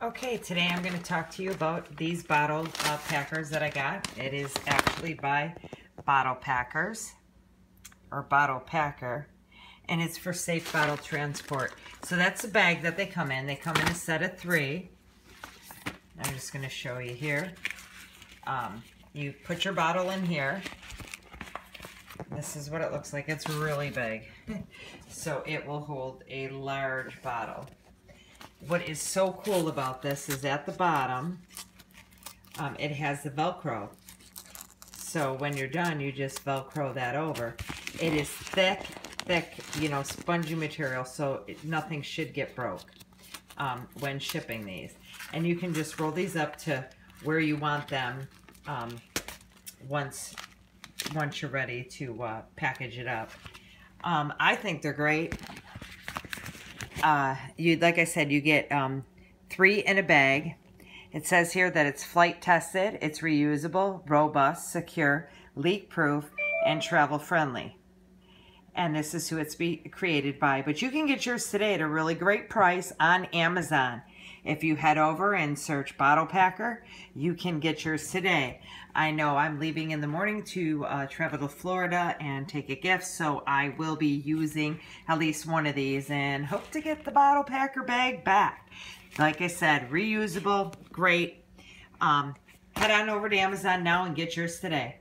Okay, today I'm going to talk to you about these bottle uh, packers that I got. It is actually by Bottle Packers, or Bottle Packer, and it's for safe bottle transport. So that's the bag that they come in. They come in a set of three. I'm just going to show you here. Um, you put your bottle in here. This is what it looks like. It's really big. so it will hold a large bottle what is so cool about this is at the bottom, um, it has the Velcro. So when you're done, you just Velcro that over. It is thick, thick, you know, spongy material, so it, nothing should get broke um, when shipping these. And you can just roll these up to where you want them um, once once you're ready to uh, package it up. Um, I think they're great uh, you like I said, you get um, three in a bag. It says here that it's flight tested, it's reusable, robust, secure, leak proof, and travel friendly. And this is who it's be created by. But you can get yours today at a really great price on Amazon. If you head over and search Bottle Packer, you can get yours today. I know I'm leaving in the morning to uh, travel to Florida and take a gift, so I will be using at least one of these and hope to get the Bottle Packer bag back. Like I said, reusable, great. Um, head on over to Amazon now and get yours today.